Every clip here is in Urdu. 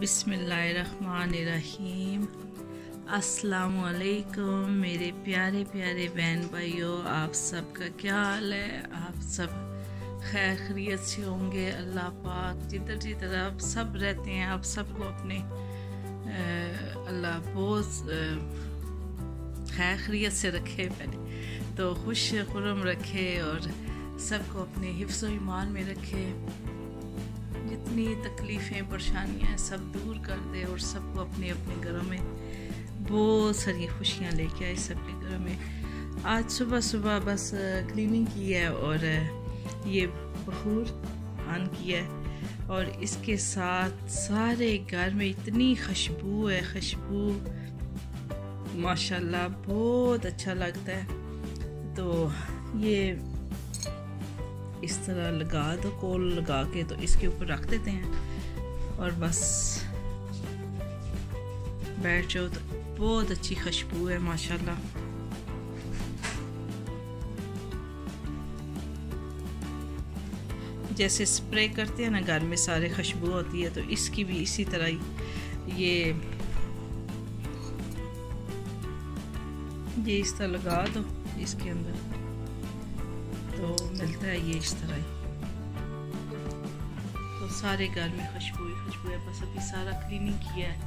بسم اللہ الرحمن الرحیم۔ السلام علیکم میرے پیارے پیارے بہن بھائیوں آپ سب کا کیا حال ہے؟ آپ سب خیر خیریت سے ہوں گے۔ اللہ پاک جدھر جدھر آپ سب رہتے ہیں، آپ سب کو اپنے اللہ بہت خیر خیریت سے رکھے۔ پہلے تو خوش خرم رکھے اور سب کو اپنے حفظ و ایمان میں رکھے۔ جتنی تکلیفیں، پریشانیاں سب دور کر دے اور سب کو اپنے اپنے گھروں میں بہت ساری خوشیاں لے کے آئے سب کے گھروں میں۔ آج صبح صبح بس کلیننگ کی ہے اور یہ بخور آن کیا ہے اور اس کے ساتھ سارے گھر میں اتنی خوشبو ہے، خوشبو ماشاءاللہ بہت اچھا لگتا ہے۔ تو یہ اس طرح لگا دو، کول لگا کے تو اس کے اوپر رکھ دیتے ہیں۔ اور بس بیٹھ جاؤ تو بہت اچھی خوشبو ہے، ماشاءاللہ۔ جیسے سپرے کرتے ہیں نا، گھر میں سارے خوشبو ہوتی ہے تو اس کی بھی اسی طرح ہی یہ یہ اس طرح لگا دو، اس کے اندر۔ تو ملتا ہے یہ اس طرح ہی۔ تو سارے گھر میں خوشبو ہی خوشبو ہے بس ابھی سارا کلیننگ کیا ہے۔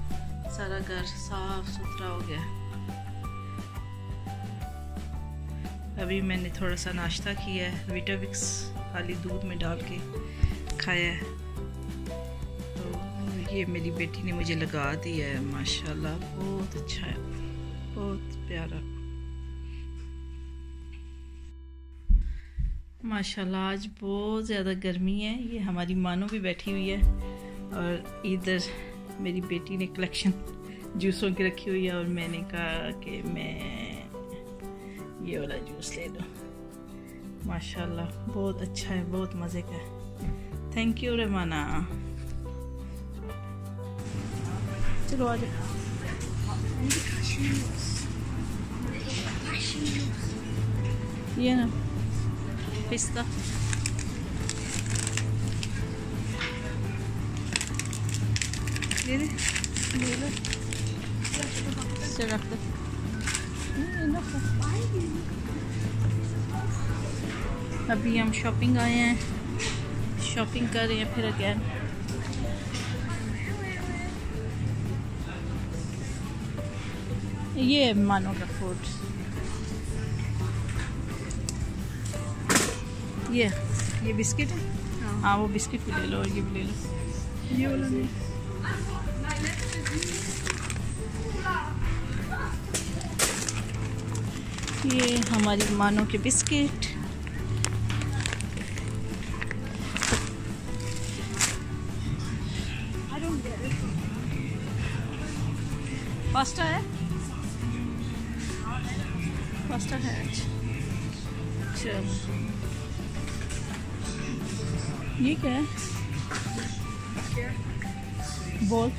سارا گھر صاف ستھرا ہو گیا ابھی میں نے تھوڑا سا ناشتہ کیا ہے۔ ویٹاوکس خالی دودھ میں ڈال کے کھایا ہے۔ تو یہ میری بیٹی نے مجھے لگا دیا ہے۔ ماشاءاللہ بہت اچھا ہے۔ بہت پیارا۔ ماشاءاللہ، آج بہت زیادہ گرمی ہے۔ یہ ہماری مانو بھی بیٹھی ہوئی ہے اور ادھر میری بیٹی نے کلیکشن جوسوں کی رکھی ہوئی ہے اور میں نے کہا کہ میں یہ والا جوس لے لوں۔ ماشاءاللہ، بہت اچھا ہے، بہت مزے کا ہے۔ تھینک یو رمانہ چلو آ جاؤ یہ نا۔ پستہ ابھی ہم شاپنگ آئے ہیں شاپنگ کر رہے ہیں پھر اگین یہ مانو کا فوڈ یہ. یہ بسکٹ ہے؟ ہاں. وہ بسکٹ بھی لے لو اور یہ بھی لے لو. یہ والا نہیں. یہ ہماری مانو کے بسکٹ. پاستا ہے؟ پاستا ہے اچھا. یہ کیا ہے؟ بول۔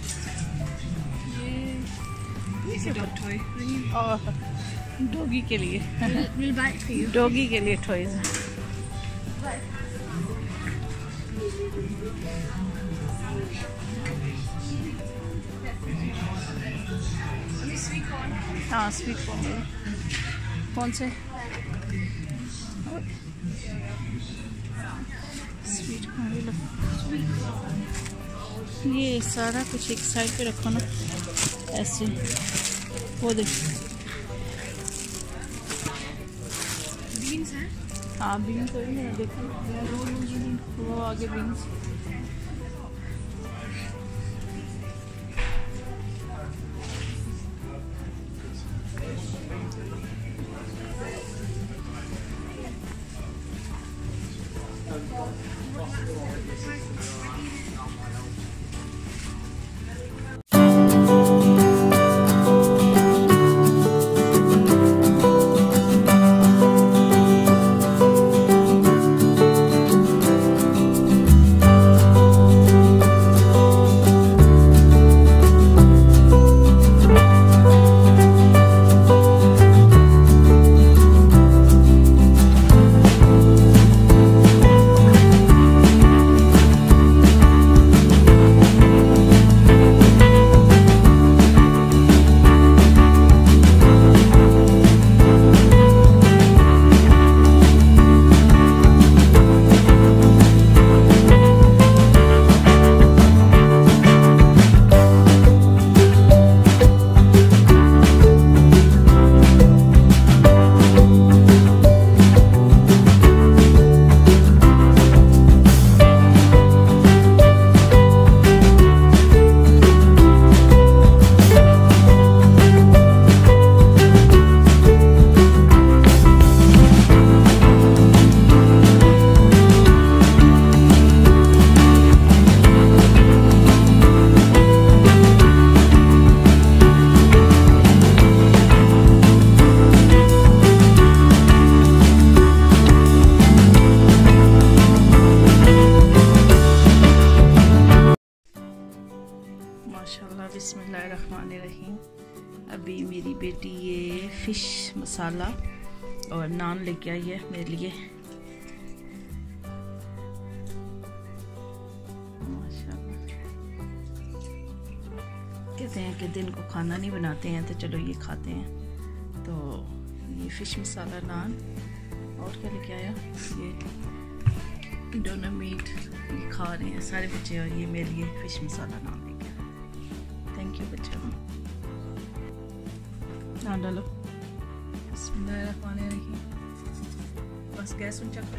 ڈوگی کے لیے۔ ڈوگی کے لیے ٹوائز ہاں سویٹ کارن کون سے؟ یہ سارا کچھ ایک سائڈ پہ رکھو نا ایسے۔ وہ دیکھ۔ ہاں بین تو دیکھو۔ وہ آگے بینس ابھی میری بیٹی یہ فش مسالہ اور نان لے کے آئی ہے میرے لیے۔ کہتے ہیں کہ دن کو کھانا نہیں بناتے ہیں تو چلو یہ کھاتے ہیں۔ تو یہ فش مسالہ نان اور کیا لے کے آیا؟ یہ ڈونر میٹ یہ کھا رہے ہیں سارے بچے اور یہ میرے لیے فش مسالہ نان لے کے آیا تھینک یو بچوں۔ نان ڈالو بسم اللہ الرحمن الرحیم بس گیس ان چک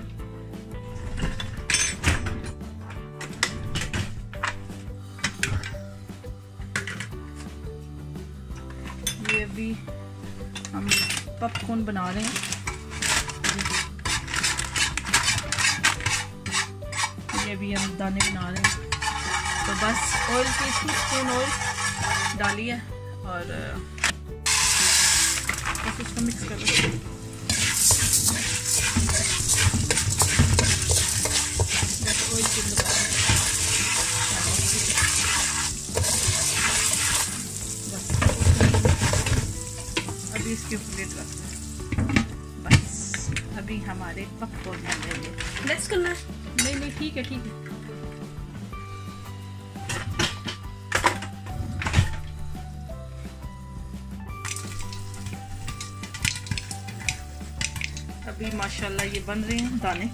یہ ابھی ہم پپ کون بنا رہے ہیں یہ ابھی ہم دانے بنا رہے ہیں تو بس آئل کی اسپون آئل ڈالی ہے اور اس کو مکس کر لو ابھی اس پلیٹ بس ابھی ہمارے پک کون بن کرنا ہے نہیں نہیں ٹھیک ہے ٹھیک ہے ابھی ماشاءاللہ یہ بن رہے ہیں دانے۔